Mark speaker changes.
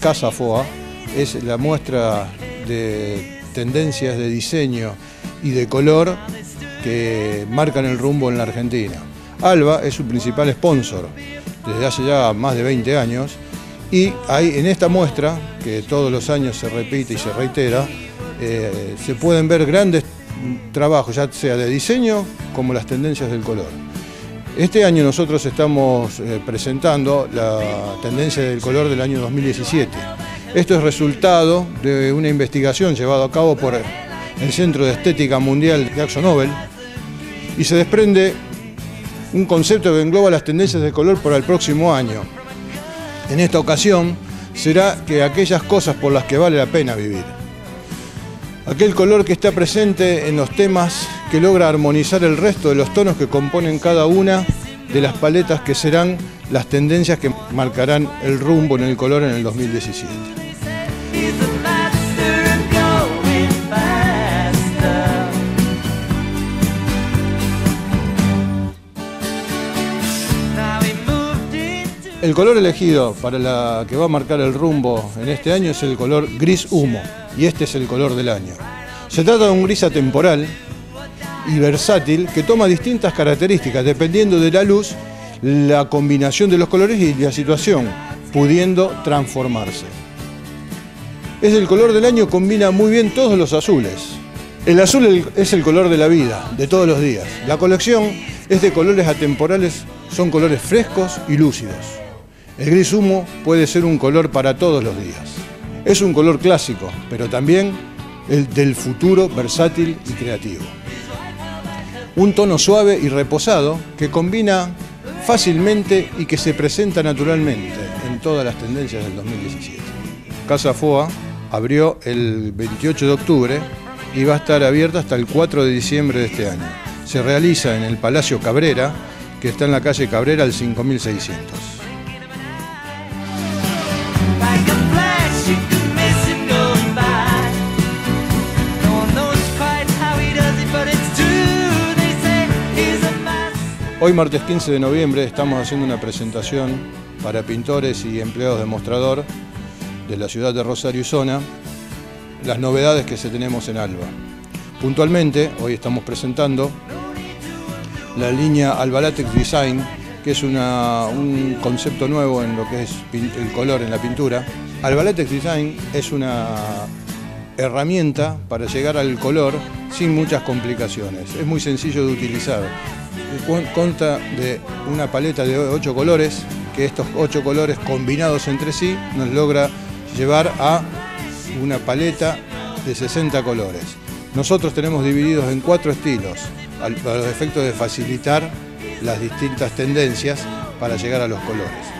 Speaker 1: Casa FOA es la muestra de tendencias de diseño y de color que marcan el rumbo en la Argentina. Alba es su principal sponsor desde hace ya más de 20 años y hay en esta muestra, que todos los años se repite y se reitera, eh, se pueden ver grandes trabajos, ya sea de diseño como las tendencias del color. Este año nosotros estamos eh, presentando la tendencia del color del año 2017. Esto es resultado de una investigación llevada a cabo por el Centro de Estética Mundial Axo Nobel y se desprende un concepto que engloba las tendencias de color para el próximo año. En esta ocasión será que aquellas cosas por las que vale la pena vivir. Aquel color que está presente en los temas que logra armonizar el resto de los tonos que componen cada una de las paletas que serán las tendencias que marcarán el rumbo en el color en el 2017. El color elegido para la que va a marcar el rumbo en este año es el color gris humo y este es el color del año. Se trata de un gris atemporal y versátil que toma distintas características dependiendo de la luz, la combinación de los colores y la situación, pudiendo transformarse. Es el color del año, combina muy bien todos los azules. El azul es el color de la vida, de todos los días. La colección es de colores atemporales, son colores frescos y lúcidos. El gris humo puede ser un color para todos los días. Es un color clásico, pero también el del futuro versátil y creativo. Un tono suave y reposado que combina fácilmente y que se presenta naturalmente en todas las tendencias del 2017. Casa FOA abrió el 28 de octubre y va a estar abierta hasta el 4 de diciembre de este año. Se realiza en el Palacio Cabrera, que está en la calle Cabrera al 5600. Hoy martes 15 de noviembre estamos haciendo una presentación para pintores y empleados de mostrador de la ciudad de Rosario y zona, las novedades que se tenemos en Alba. Puntualmente, hoy estamos presentando la línea Alba Latex Design, que es un concepto nuevo en lo que es el color en la pintura. Alba Latex Design es una herramienta para llegar al color sin muchas complicaciones. Es muy sencillo de utilizar. Consta de una paleta de ocho colores, que estos ocho colores combinados entre sí nos logra llevar a una paleta de 60 colores. Nosotros tenemos divididos en cuatro estilos, para los efectos de facilitar las distintas tendencias para llegar a los colores.